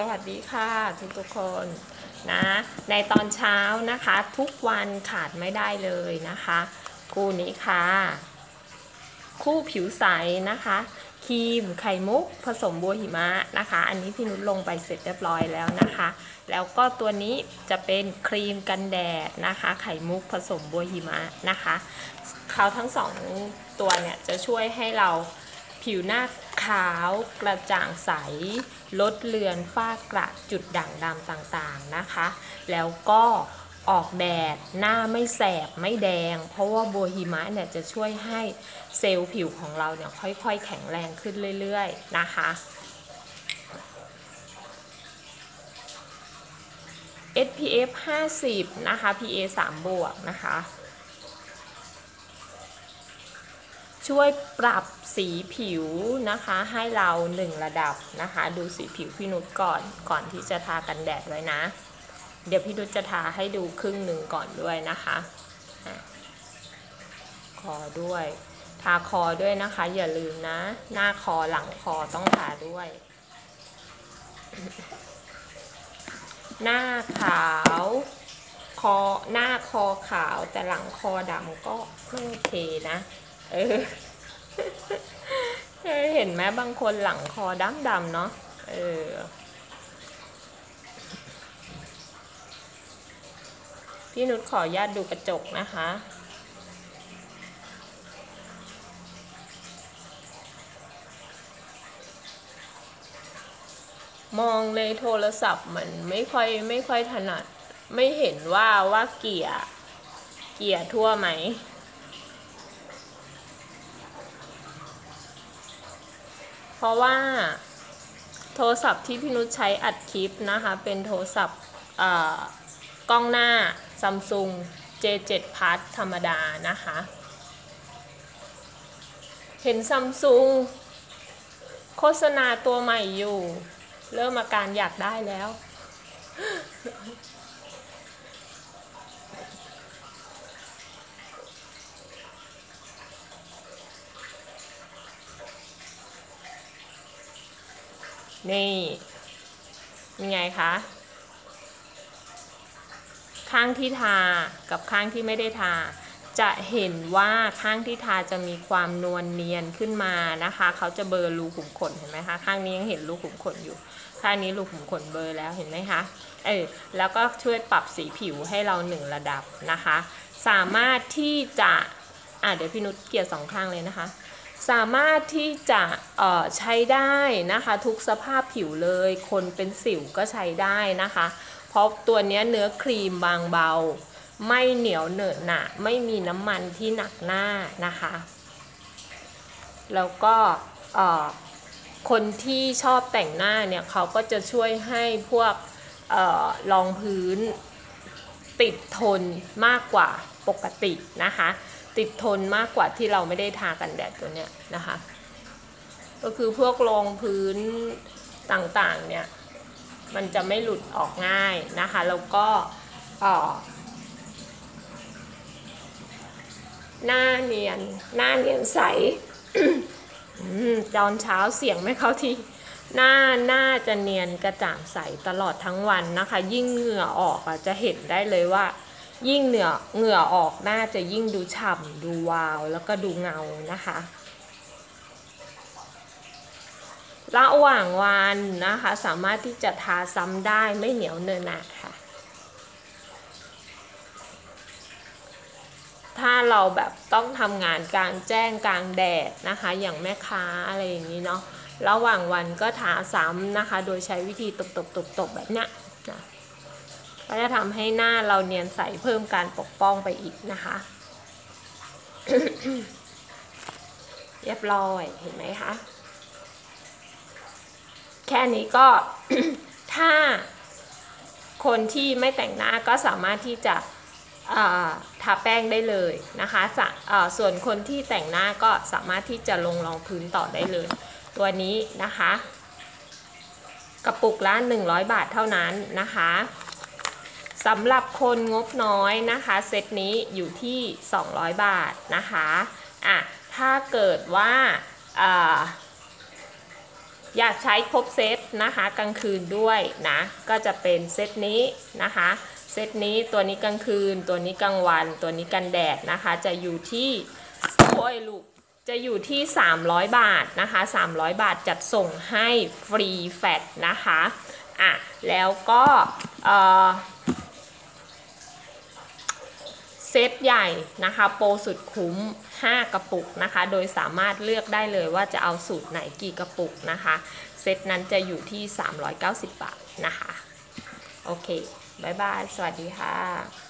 สวัสดีค่ะทุกทุกๆคนนะในตอนเช้านะคะทุกวันขาดไม่ได้เลยนะคะ คู่นี้ค่ะ คู่ผิวใสนะคะครีมไข่มุกผสมบัวหิมะนะคะ อันนี้พี่นุชลงไปเสร็จเรียบร้อยแล้วนะคะ แล้วก็ตัวนี้จะเป็นครีมกันแดดนะคะ ไข่มุกผสมบัวหิมะนะคะเขาทั้งสองตัวเนี่ยจะช่วยให้เรา ผิวหน้าขาวกระจ่างใส ลดเลือนฝ้ากระจุดด่างดำต่างๆนะคะ แล้วก็ออกแดดหน้าไม่แสบไม่แดง เพราะว่าบัวหิมะเนี่ยจะช่วยให้เซลล์ผิวของเราเนี่ยค่อยๆ แข็งแรงขึ้นเรื่อยๆ นะคะ SPF 50 นะคะ PA 3บวกนะคะ ช่วยปรับสีผิวนะคะให้เราหนึ่งระดับนะคะ ดูสีผิวพี่นุชก่อนก่อนที่จะทากันแดดไว้นะ เดี๋ยวพี่นุชจะทาให้ดูครึ่งหนึ่งก่อนด้วยนะคะคอด้วย ทาคอด้วยนะคะ อย่าลืมนะ หน้าคอหลังคอต้องทาด้วย หน้าขาวคอหน้าคอขาวแต่หลังคอดำก็ไม่โอเคนะ เออเห็นไหมบางคนหลังคอดำดำเนาะเออพี่นุชขออนุญาตดูกระจกนะคะมองในโทรศัพท์มันไม่ค่อยไม่ค่อยถนัด ไม่เห็นว่าว่าเกี่ยเกี่ยทั่วไหม เพราะว่าโทรศัพท์ที่พี่นุชใช้อัดคลิปนะคะ เป็นโทรศัพท์กล้องหน้า Samsung J7 Plus ธรรมดานะคะ เห็น Samsung โฆษณาตัวใหม่อยู่ เริ่มอาการอยากได้แล้ว นี่ยังไงคะ ข้างที่ทากับข้างที่ไม่ได้ทา จะเห็นว่าข้างที่ทาจะมีความนวลเนียนขึ้นมานะคะ เขาจะเบลอร์รูขุมขนเห็นไหมคะ ข้างนี้ยังเห็นรูขุมขนอยู่ ข้างนี้รูขุมขนเบลอร์แล้วเห็นไหมคะ เออ แล้วก็ช่วยปรับสีผิวให้เราหนึ่งระดับนะคะ สามารถที่จะ อะเดี๋ยวพี่นุชเกลี่ยสองข้างเลยนะคะ สามารถที่จะใช้ได้นะคะ ทุกสภาพผิวเลย คนเป็นสิวก็ใช้ได้นะคะ เพราะตัวนี้เนื้อครีมบางเบา ไม่เหนียวเหนอะหนะไม่มีน้ำมันที่หนักหน้านะคะ แล้วก็คนที่ชอบแต่งหน้าเนี่ยเขาก็จะช่วยให้พวกออรองพื้นติดทนมากกว่าปกตินะคะ ติดทนมากกว่าที่เราไม่ได้ทากันแดดตัวเนี้ยนะคะ ก็คือพวกรองพื้นต่างๆเนี่ยมันจะไม่หลุดออกง่ายนะคะแล้วก็อ่อหน้าเนียนหน้าเนียนใสตอนเช้าเสียงไม่เข้าที่หน้าหน้าจะเนียนกระจ่างใสตลอดทั้งวันนะคะ ยิ่งเหงื่อออกอะจะเห็นได้เลยว่า ยิ่งเหงื่อเหงื่อออกหน้าจะยิ่งดูฉ่ำดูวาว แล้วก็ดูเงานะคะ ระหว่างวันนะคะ สามารถที่จะทาซ้ำได้ไม่เหนียวเนินหนะค่ะ ถ้าเราแบบต้องทำงานกลางแจ้งกลางแดดนะคะ อย่างแม่ค้าอะไรอย่างนี้เนาะระหว่างวันก็ทาซ้ำนะคะ โดยใช้วิธีตบๆๆๆแบบเนี้ยนะ ก็จะทำให้หน้าเราเนียนใสเพิ่มการปกป้องไปอีกนะคะ เรียบร้อยเห็นไหมคะ แค่นี้ก็ถ้าคนที่ไม่แต่งหน้าก็สามารถที่จะทาแป้งได้เลยนะคะสะเอ่อส่วนคนที่แต่งหน้าก็สามารถที่จะลงรองพื้นต่อได้เลย ตัวนี้นะคะ กระปุกละ100 บาทเท่านั้นนะคะ สำหรับคนงบน้อยนะคะ เซตนี้อยู่ที่ 200 บาทนะคะอะถ้าเกิดว่าอ่าอยากใช้ครบเซตนะคะกลางคืนด้วยนะก็จะเป็นเซตนี้นะคะเซตนี้ตัวนี้กลางคืน ตัวนี้กลางวัน ตัวนี้กันแดดนะคะ จะอยู่ที่โอ้ยลูกจะอยู่ที่ 300 บาทนะคะ 300 บาทจัดส่งให้ฟรีแฟตนะคะอะแล้วก็เอ่อ เซตใหญ่นะคะ โปรสุดคุ้ม 5 กระปุกนะคะ โดยสามารถเลือกได้เลยว่าจะเอาสูตรไหนกี่กระปุกนะคะ เซตนั้นจะอยู่ที่ 390 บาทนะคะ โอเค บ๊ายบาย สวัสดีค่ะ